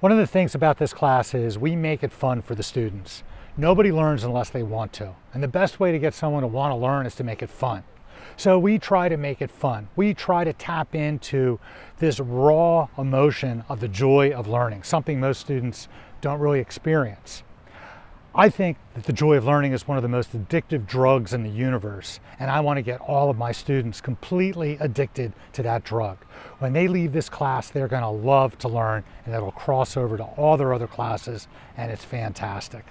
One of the things about this class is we make it fun for the students. Nobody learns unless they want to. And the best way to get someone to want to learn is to make it fun. So we try to make it fun. We try to tap into this raw emotion of the joy of learning, something most students don't really experience. I think that the joy of learning is one of the most addictive drugs in the universe, and I want to get all of my students completely addicted to that drug. When they leave this class, they're going to love to learn, and it'll cross over to all their other classes, and it's fantastic.